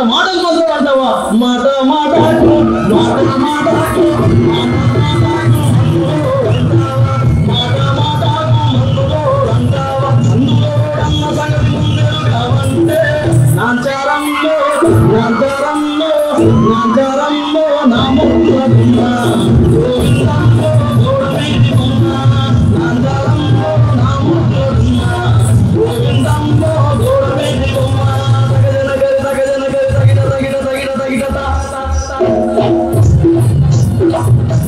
మాట మాటలు మొదలు అంటావా మాట మాట మాట మాట నాచారంలో నాచారంలో నాచారంలో నామో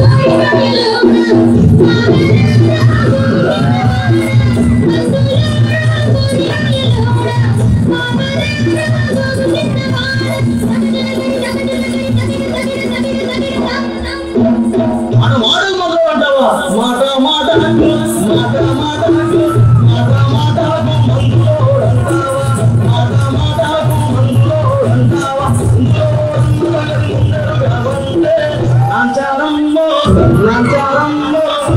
Hallelujah.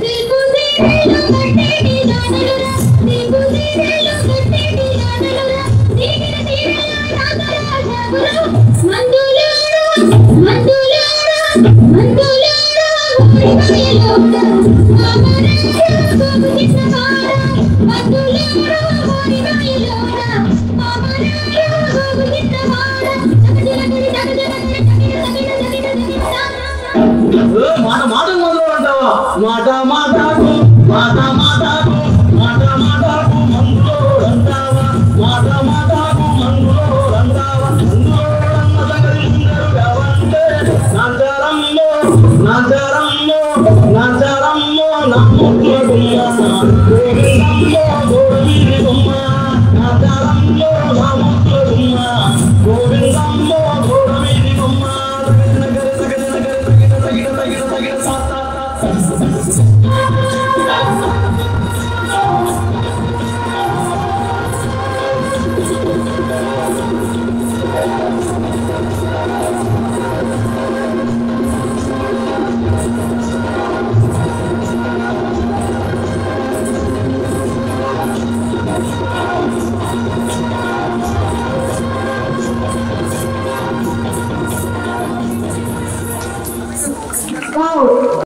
People, they made a 我的很复杂的事。